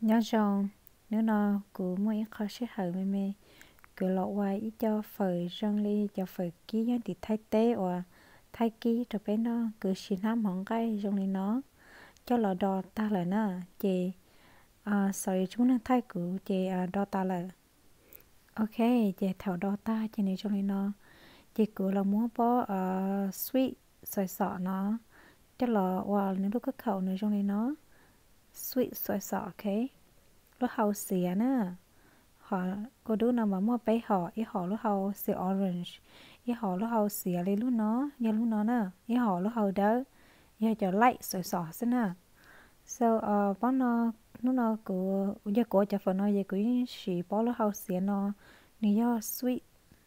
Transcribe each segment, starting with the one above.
nhớ rằng, nếu nó cứ mỗi khó sẽ hở mê mê cứ lọ hoài ít cho phở rong ly, cho phở ký nhớ thì thay tế và thay ký cho bé nó, cứ xin ham hỏng cái rong ly nó. Cho lọ đò ta là nó chị à sorry chúng nó thay cứ chị à đo ta là ok chị thảo đo ta chị này trong ly nó. Chị cứ là muốn bỏ à sweet xoài sọ nó. Cho lọ wow nếu lúc các khẩu nữa trong ly nó sweet soy sọ okay. lúc hậu xỉa nè. Họ, cô đứa nào mà mua bé họ, ý họ lúc hậu xỉa orange, ý họ lúc hậu xỉa lấy lúc nó như lúc nó nè, ý họ lúc hậu đó giờ cho lại soy sọ xin nè. So ờ, uh bọn nó nó nó của, giờ của cho phần nó, giờ cũng chỉ bỏ lúc hậu xỉa nó nếu do sweet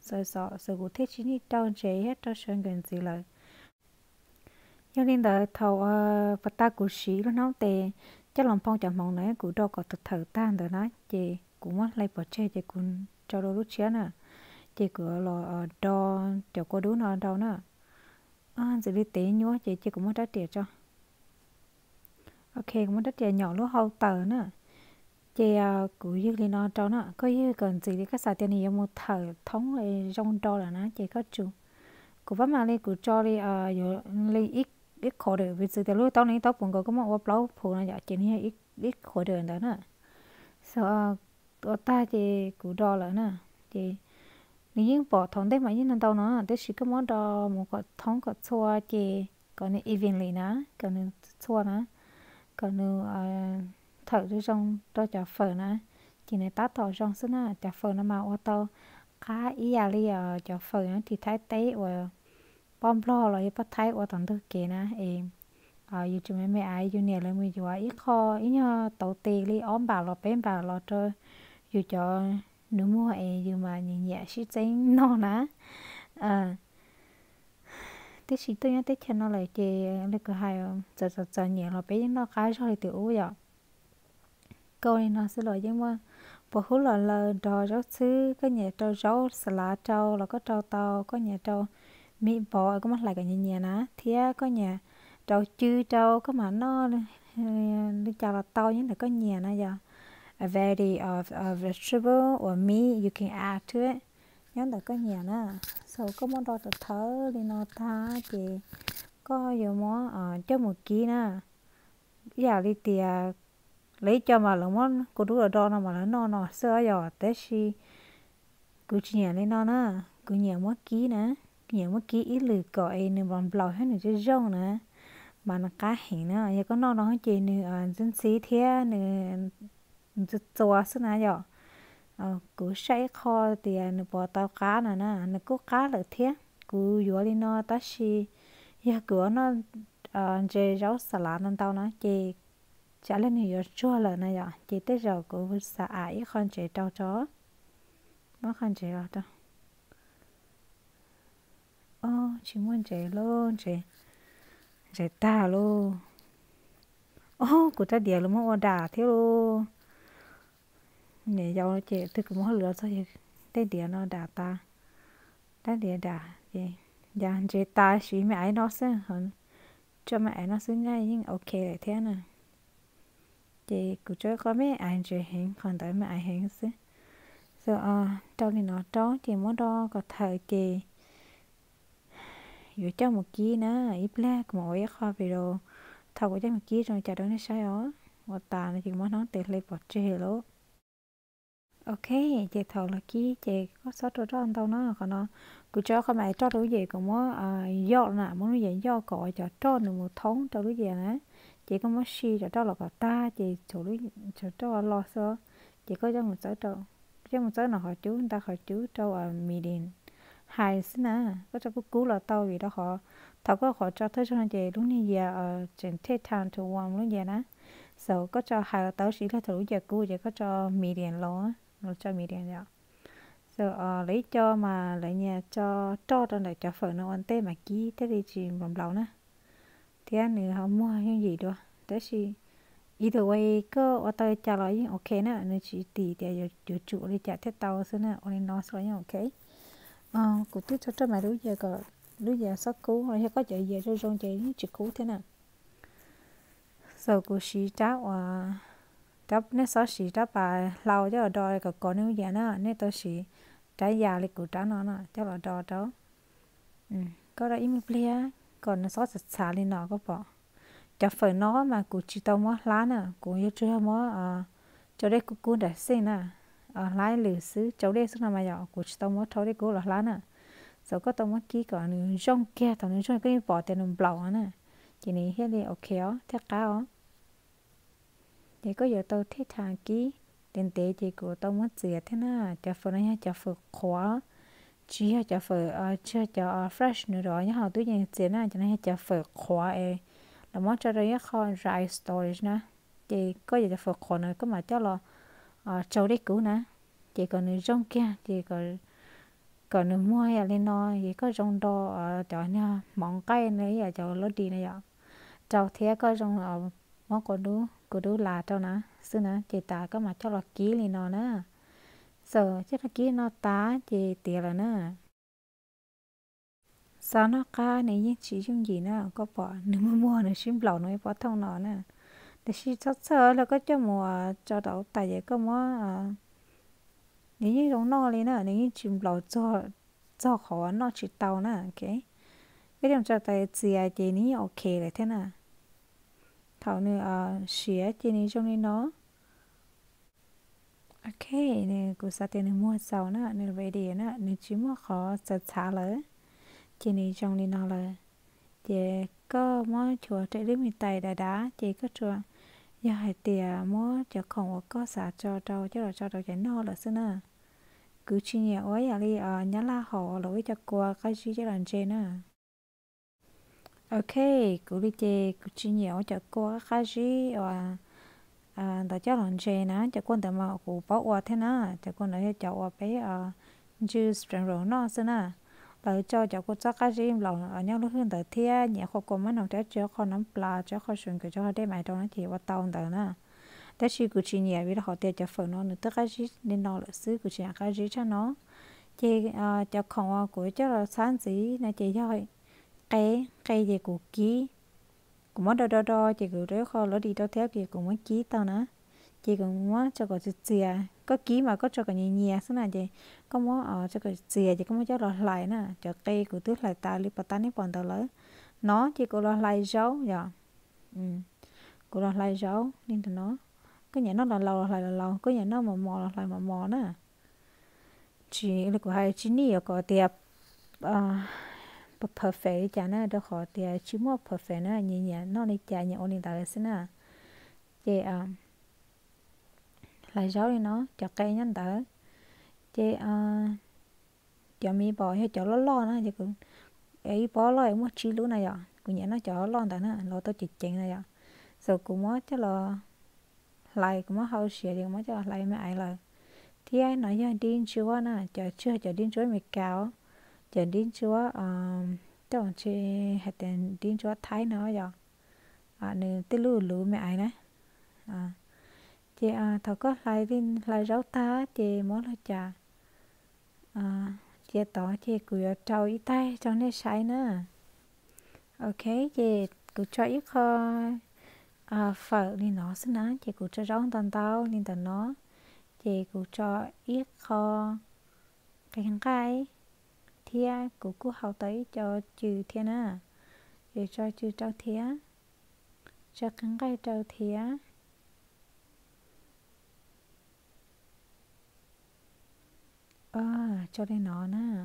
xoài sọ sự cụ thể chỉ đi trâu chế hết cho sơn gần gì lại cho nên là thầu ờ, bắt ta của sĩ nó nấu tè chắc lòng phong chẳng mong này cụ đâu có thật thở tan rồi nói chị cũng mất lấy bỏ chơi chị cũng cho đôi lúc chia nè. Chị cửa lò ờ, đo cho cô đứa nó đâu nè. À giờ đi tế nhúa, chị chị cũng mất đất tiền cho. Ok, cũng mất đất tiền nhỏ lúc hậu tờ nè. Chị cũng như lên nó cho nó. Có như cần gì thì các sản tiền này một thở thống lại trong đo là nó, chị có chủ cũng vẫn mà lên cũng cho đi ờ, à lên ít ít khó được vì sự lúc tao này tao cũng có cái một lâu, phụ nó giờ chỉ này ít ít khó được đó nè. Sau tao ta thì cũng đo là nè. Thì nếu bỏ thằng đấy mà như lần tao nó thì chỉ có món đo một cái thằng cái xua thì còn này evenly nè còn này xua nè còn này ờ, thở cho trong đo chả phở nè chỉ này tát thở trong xin nè chả phở nó mà ô tô. Khá ý à li à chả phở thì thái tế và bom lo là bắt thái qua tận thức kỹ na em à yêu chúng em mẹ ai yêu nhiều là mình chùa ít kho ít nhờ tàu tì li ốm bảo lo bén bảo lo chơi yêu cho nếu mua em yêu mà nhẹ nhẹ xí chén no ná à thế xí tôi nhớ tết cho nó lại chè lấy cái hai giờ giờ giờ nhẹ lo bé nó khá cho thì tiểu vậy câu này nó sẽ lo nhưng mà bỏ hú là lờ trò rau xứ có nhà trâu rau salad trâu là có trâu tàu có nhà trâu mi bỏ có mắt lại cả nhà nhà ná thì à, có nhà trâu chư trâu có mà nó đi chào là tao nhưng là có nhà nó giờ. A variety of, a vegetable or meat you can add to it. Nhớ là có nhà nó so có món đồ tự thở đi nó ta thì có nhiều món ờ, ở cho một ký nè. Giờ đi tiệc à, lấy cho mà là món cô đủ ở đó nó mà nó nó sơ giờ tới khi cứ chỉ nhà lên nó nè. Cứ nhà món ký nè nhiều mất ký ít lử cõi nên bọn blau hết nữa chứ rong nữa mà nó cá hình nữa giờ có nó nó chỉ nữa à, dân sĩ thế nữa rất chua sức nào giờ ờ cứ say kho thì à, nó bỏ tao cá nữa nè nó cứ cá là thế cứ vô đi nó ta xí giờ cửa nó ờ chế rau lá nó tao nó chơi chả lên thì giờ chua là nè giờ chế tới giờ cứ xả ấy con chơi tao chó nó con chơi rồi đó ô chỉ muốn trẻ luôn trẻ trẻ ta luôn ô của ta địa luôn mà đà thế luôn nè dầu trẻ tôi cũng muốn lừa sao vậy đây địa nó đà ta. Đây địa đà vậy dạ trẻ ta chỉ mẹ ấy nó sẽ hơn cho mẹ ấy nó sẽ ngay, nhưng ok lại thế nè. Chị cũng chơi có mấy anh trẻ hiện còn tới mẹ ai sẽ rồi à trong thì nó đó chị muốn đo có thời kỳ yo cha một kí na ít black mà oi kho về rồi thầu của cha một kí rồi chả đó nó sai ó và ta nó chỉ muốn nói tệ lấy bọt chê lố. Ok chị thầu là kí chị có sót rồi đó anh tao nó, còn nó cứ cho không ai cho đối gì cũng muốn à do nè muốn gì do cọ cho cho được một tháng cho đối gì nè. Chị có muốn xì cho cho là cả ta chị chỗ đối cho cho lo sơ. Chị có cho một số cho cho một số nào họ chú, người ta họ chú cho à ờ, mì điện hài xin à có cho cú là tao vì đó họ tao có họ cho thấy cho anh chị lúc này giờ ở trên thế town to hoàng lúc giờ đó sau có cho hai là tao chỉ là thử giờ cú giờ có cho mì điện lo nó cho mì điện rồi so lấy cho mà, lấy nhà cho cho trong này cho phần nó ăn tê mà ký thế thì chỉ bầm lâu nè thì anh nữa họ mua những gì đó。Thế thì either way có ở tôi trả lời ok nè nên chỉ tỷ để chủ chủ đi trả thế tao xin nè ông nói rồi ok ờ cụ tiếp cho cho mày đứa giờ có đứa giờ sắp cú rồi có chạy về cho rong chạy chỉ cú thế nào? Sau cụ xí cháu à đó nên sáu sĩ đó bà lâu cho đòi cái con nếu vậy nó nên tôi sĩ trái già thì cụ trái nó nè cho là đòi đó. Ừ có đó im plia còn nó số sạch xả lên nó có bỏ. Cho phải nó mà cụ chỉ tao mất lá nè cụ yêu chưa mất à cho đây cụ cụ đã xin nè. Ờ, ở lái lử xứ, cháu đây sức nào mà giờ của tao mới cháu đây cô là lá nè. Sau có tao mới kí cả nữa rong kia tao nữa rong cái bỏ tiền nó blau nè. Chỉ này hết đi, ok ó thế cá ó. Thì có giờ tao thích thằng kí tiền tế thì của tao mới gì thế nào cho phần này cho phần khóa chỉ cho phần ờ chưa cho ờ, fresh nữa rồi nhá. Họ túi tiền tiền này cho nên cho phở khóa ấy là món cho đây kho dry storage nè. Thì có giờ cho phở khóa nữa, có mà cho là Ờ, ở châu đấy cũ nè. Chỉ còn nữa rong kia, chỉ còn còn nữa mua ở lên nó chỉ có rong đo ở chỗ nha mỏng cây này ở chỗ lót đi này ạ. Châu thế có rong ở món còn đủ còn đủ là cho nè. Xưa nè, chị ta có mà cho là ký lên nó nè. Giờ cho là ký nó tá, chị tiền là nè. Sao nó ca này những chỉ chung gì nè? Có bỏ nếu mà mua nó xin lẩu nó bỏ thông nó nè thì xin sắp là có cho mùa cho đậu, tại có à, nếu như giống nó lên nè nếu như chìm cho cho khó nó chỉ tàu nè, ok. Cái điểm cho tại gì à ok là thế nào? Thảo nữa à xía chị ní trong này nó. Ok, nè cô sa tiền mua sau nè nè về đi nè nè chỉ mua khó sợ xả lỡ chị ní trong này nó là. Chị có mua chùa chạy đến miền tay đã đá chị có chùa giờ hai tiền mua cho không có xả cho trâu cho rồi cho trâu chạy no là xưa nè cứ chi nhà ối à đi à nhà la họ lỗi cho qua cái gì cho làm trên nè ok, cứ đi chơi cứ chi nhẹ ờ, ờ, cho qua cái gì và à đó cho làm trên nè cho con tụi mà cụ bảo qua thế nè cho con nói cho qua bé à juice trồng rồi nó xưa nè rồi cho cháu cô cho cái gì? Lòng ở nhau lúc hơn tới thia nhẹ khó cô mấy nòng trái cho con nắm pla cho con xuân cái cho họ đem mày trong nó chỉ vào tàu tới nè. Thế chỉ cứ chỉ nhẹ vì họ tiền cho phần nó nữa tất cái gì? Nên nó là xứ cứ chỉ cái gì cho nó. Chỉ ờ, cho không của cho là sáng gì là chỉ cho cái cái gì của ký? Cũng mất đo đo đo, chị cứ đấy khó nó đi đâu theo kia cũng mất ký tao nữa chỉ cũng mất cho có chút gì có ký mà có cho cái nhẹ nhẹ thế này chị. Có mất ở ờ, cho cái gì vậy có mất cho lo lại nè cho cây của tước lại ta li bắt nếp bọn tao lỡ. Nó chỉ có lo lại dấu dạ. Ừ của lo lại dấu nên thì nó. Cái nhà nó là lâu lại là lâu cái nhà nó mà mò là lại mà mò nè, chỉ là của hai chỉ nhiều có tiệp à perfect chả nè được họ tiệp chỉ mua perfect nè nhẹ nhẹ nó đi chả nhẹ ổn định tại xin nè, chị à lại giấu đi nó cho cây nhắn tờ, chị ờ, à cho mi bò, hay cho lo lo nữa chị cũng ấy bò lo em mất chi luôn này à cũng nhớ nó cho lo tại nó lo tôi chỉ chỉnh này à rồi cũng mất cho là lại cũng hậu sửa thì mới cho lại mấy ai là thì ai nói cho điên chúa nè cho chưa cho điên chúa mày cao cho điên chúa à tôi chỉ hạt tiền điên chúa thái nó rồi à nên tới lú lú mấy ai nè à chị à thọ có lại đi lại rau ta chị muốn là chả à chị tỏ chị cười trâu ít tay cho nên sai nữa. Ok, chị cứ cho ít kho à phở đi nó xin á chị cứ cho rau tàn tao nên tàn nó. Chị cứ cho ít kho cái hàng cái thia cứ cứ hậu tới cho trừ thia nữa để cho trừ trâu thia cho cắn cái trâu thia à cho đây nó nè.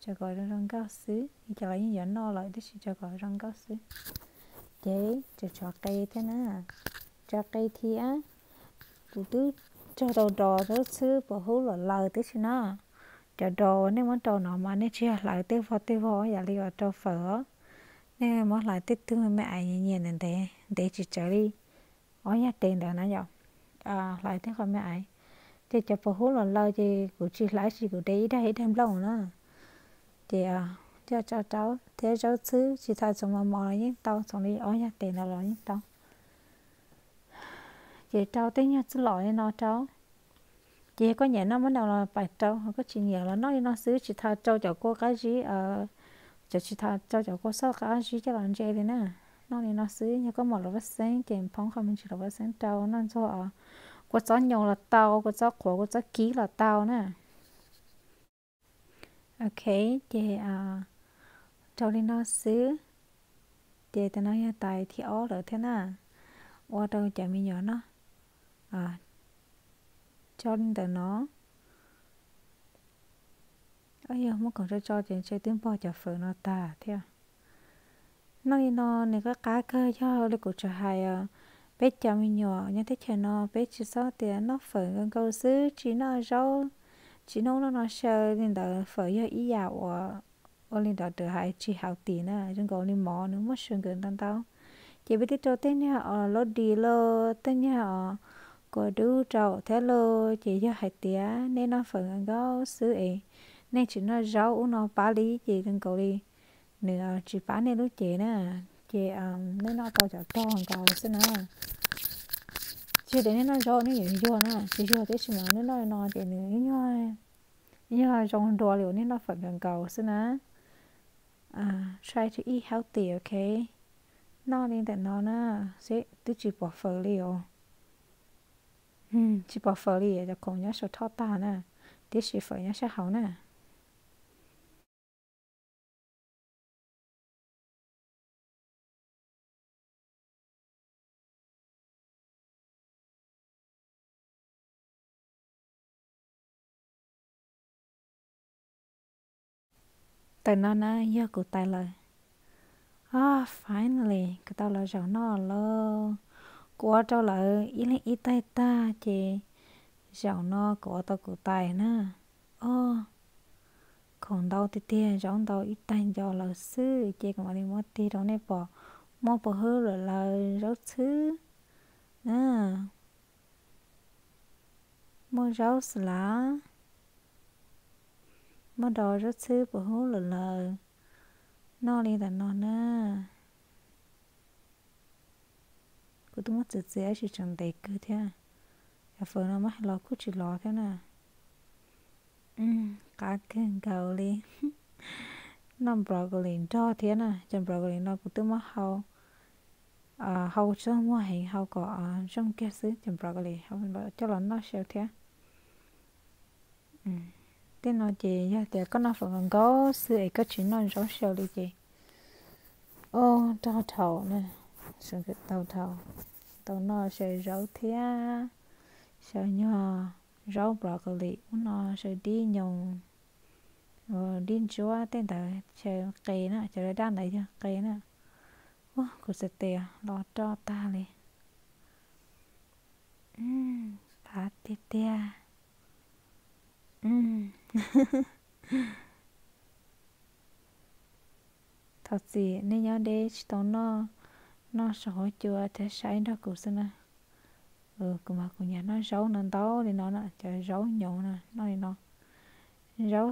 Cho gọi là răng cao xứ. Cho lại như vậy nó lại thì cho gọi răng cao xứ. Thế cho cho cây thế nè. Cho cây thì á tụi tứ cho đầu đò đó xứ bỏ hú là lời tức chứ nó. Cho đồ nên muốn đồ nó mà nên chưa lại tiêu vào tiêu vào giờ đi vào cho phở. Nên muốn lại tiếp thương mẹ ai nhẹ nhẹ để để chỉ trở đi. Ở nhà tiền đó nó rồi à lại tiếp con mẹ ai? Thì cho phụ hú là lời thì cũng chỉ lại chỉ cũng để hết đem lòng nữa thì à cho cho cháu thế cháu xứ chỉ thay xong mà mò những tao xong đi ở nhà tiền là rồi những tao. Chị cháu tiếng nhà xứ lỗi nó cháu. Chị có nhẹ nó mới đầu là bài cháu không có chị nhiều là nó nó xứ chỉ thay cháu cho cô cái gì ở, cho chị thay cháu cho cô sao cái gì cho làm chơi thế nè nó nó xứ như có một là vết sáng kèm phong không mình chỉ là vết sáng cháu nó cho ở có gió là tao có gió khổ có gió ký là tao nè ok chị à cho đi nó xứ chị ta nói tại thì ó rồi thế nè. qua đâu chả mi nhỏ nó à cho lên từ nó ấy giờ muốn còn cho cho chuyện chơi tiếng bò chả phở nó ta theo nó đi nó này có cá cơ cho lấy cổ cho hai à bé chả mình nhỏ nhớ thế chơi nó bé chỉ sao tiền nó phở gần câu xứ, chỉ nó rau, chỉ nó nó nó sờ lên đó phở giờ ý dạo ờ, ở ở lên đó được hai chỉ hào tiền à chúng có lên mỏ nữa, mất sương gần tan tao. Chỉ biết cho tên nhà ở ờ, lót đi lô, tên nhà ở ờ, có đủ trâu thế lô chỉ cho hai tiền nên nó phải ngang câu xứ ấy nên chỉ nó rau nó bá lý chỉ đừng cầu đi. Nữa chỉ phá nên lúc chị nè, chị um nên nó tao cho to hơn cầu xin nè chỉ để nó cho nó nhiều cho nó chỉ cho thế mà nên nó nó chỉ nữa nhoi nhoi trong đồ liệu nên nó phải gần cầu xin á. À try to eat healthy, okay? Nó nên tại nó nó sẽ tự chỉ bỏ phở liệu. Ừ, chỉ bỏ phở liệu là con nhớ số thọ ta nè. Để chỉ phở nhớ sẽ hảo nè. Tại nó nó giờ cụ tay lời ah finally cái tao là giàu nó lơ. Của tao là ít lên ít tay ta, chị. Giàu nó, của tao cụ tay nè. Ô còn đâu thì tiền giống đâu ít tay giàu là sư chị còn đi mua tiền đâu này bỏ, mua bỏ hư rồi là rau sư nè mua rau lá mà đó rất sư bố hú lờ lờ. Nó lên là nó nè cô tôi mất tự dễ chỉ chẳng đầy cơ thế à phở nó mắc lo cứ chỉ lo thế nè. Ừ cá kênh cầu đi. Nó broccoli cho thế nè. Chẳng broccoli nó cô tôi mất hậu à hậu cho mua hàng hậu có à, trong kia xứ. Chẳng broccoli hậu cho là nó sao thế ừ thế nó chị ya thì có nó phải còn có sự ấy có chuyện nó rõ sâu đi chị. Ô đau thầu nè. Sự cái đau thầu. Tàu nó sẽ rau thía sợ nhỏ rau broccoli nó sẽ đi nhồng. Rồi đi chúa tên tờ chờ kề nè chờ đan đấy chứ kề nè. Ô cô sẽ tiền lo cho ta đi um cá tê tê. Ừ. thật gì nên nhớ để tao nó nó sợ chưa thế sai đó cũng xin à, ừ cũng mà cũng nhà nó giấu nên tao thì nó nè trời giấu nhậu nè nó thì nó.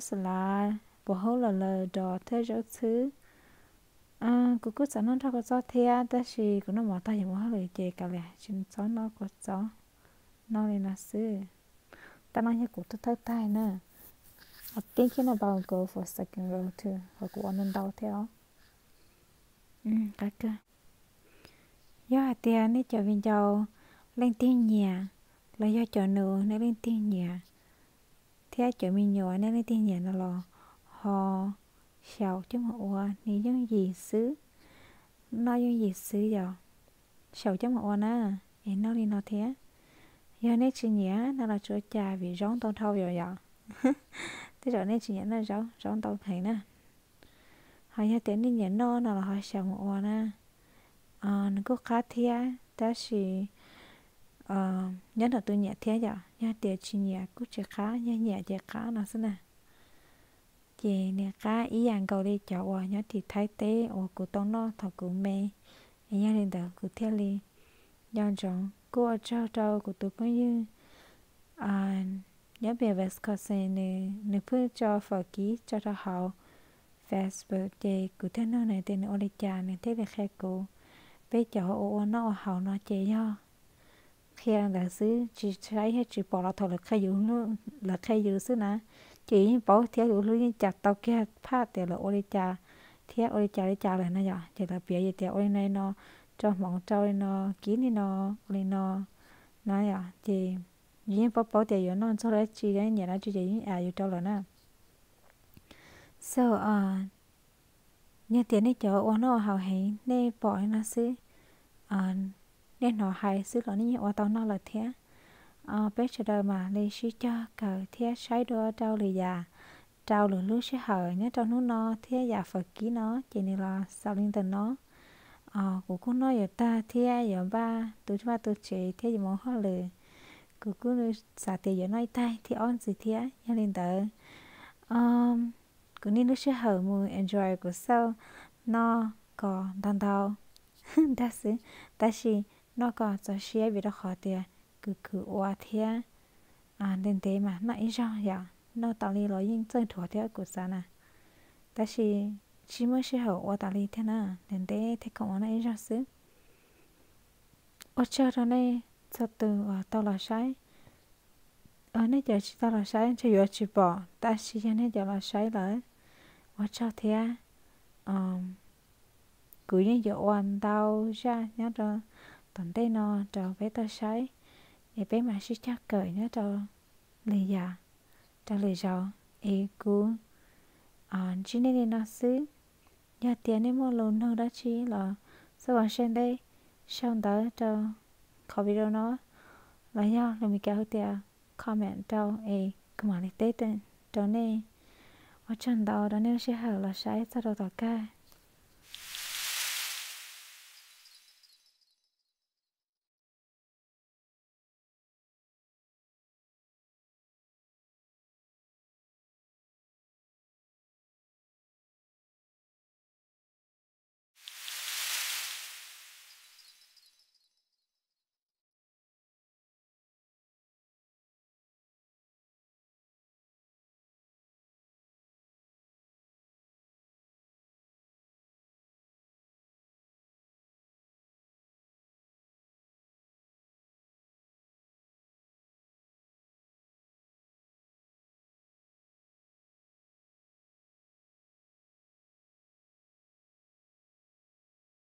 Sẽ là bộ hố là lờ đỏ thế giấu thứ. À cũng cứ sợ nó ra có gió thế ta chỉ cũng nó mở tay thì mà hơi chè cả lẹ chỉ gió nó có gió. Nó thì là xứ. Ta nói như cũng tôi thấy tay nè. I'm thinking about go for second row too hoặc của anh đau theo. Ừ cái cơ. Do tiền này cho viên châu lên tiền nhà. Là do cho nữ nó lên tiền nhà. Thế cho mình nhỏ nên lên tiền nhà nó là họ xào chứ mà ủa ni giống gì xứ. Nó giống gì xứ giờ xào chứ mà ủa nè em nó đi nó thế. Giờ nên chỉ nhớ nó là chỗ cha vì rón tao thâu rồi giờ thế rồi nên chỉ nhận là rong rong tàu thấy nè. Họ nhà tiền đi nhận à ờ, nó nó là họ xào một ua nè. À nó có khá thia ta chỉ ờ nhớ là tôi nhẹ thế giờ. Nhà tiền chỉ nhẹ cũng chỉ khá nhà nhẹ chỉ khá nó xin nè. Chị nè cá ý ăn cầu đi chợ à nhớ thì thái tế ở của tông nó thọ của mẹ nhớ lên đỡ của theo li do chồng, cô ở trâu trâu của tôi có như à nhớ về xe nè nè phước cho phở ký cho ra họ Facebook chê của thế nó này tên Olicha này thế về khai cô bé chỗ ô nó ô hậu nó chê do khi anh đã xứ chỉ thấy hết chỉ bỏ là thôi là khai dụ nó là khai dụ xứ nè chỉ bỏ theo dụ luôn chặt tàu kia phát tiền là ô đi cha theo ô đi cha đi cha là nó giờ chỉ là bia gì tiền ô này nó cho mỏng trâu nó kín đi nó lên nó nói à thì những bố bố thì non cho đấy chỉ cái nhà nó chỉ chỉ à yêu cho là nè so à nhà tiền này cho ô nó hào hay nè bỏ nó xí à nên nó hay xí là những ô tao nó là thế à bé cho đời mà lấy xí cho cờ thế sai đua trâu lì già trâu lửa lúa sẽ hở nhé, trâu nó nó thế già phật ký nó chỉ này là sao liên tình nó à cũng cũng nói giờ ta thế giờ ba tôi ba tôi chỉ thế gì mà họ lừa cứ cứ xả tiền giờ nói tay thì on gì thế nhà liên tới. Um cứ nên nó sẽ hở mùi enjoy của sau nó có đàn đầu đã xứ ta chỉ nó có cho xe về đó khó tiền cứ cứ qua thế à nên thế mà, nó ít ra ya nó tạo lý lối yên chân thua thế của sa nè. Ta chỉ chỉ mới sẽ hở qua tạo lý thế nè. Nên thế thì không nó ít ra xứ. Ở chơi rồi này cho từ ở tao là sai. Ờ, ở nơi giờ chỉ tao là sai, cho giờ chỉ bỏ, ta chỉ cho nơi giờ là sai lại. Và cho thế um cứ như giờ hoàn tao ra, nhớ rồi tận đây nó cho về tao sai. Để bé mà sẽ chắc cởi nhớ cho lì già cho lì giàu e ờ, cứ à chỉ nên nó xứ. Nhà tiền nên mua lồn hơn đó chỉ là sau đó xem đây? Sau đó cho có video nó. Là là mình kéo tiền comment cho e comment tết cho nên ở chân đó đó nên sẽ hở là sai sau đó cả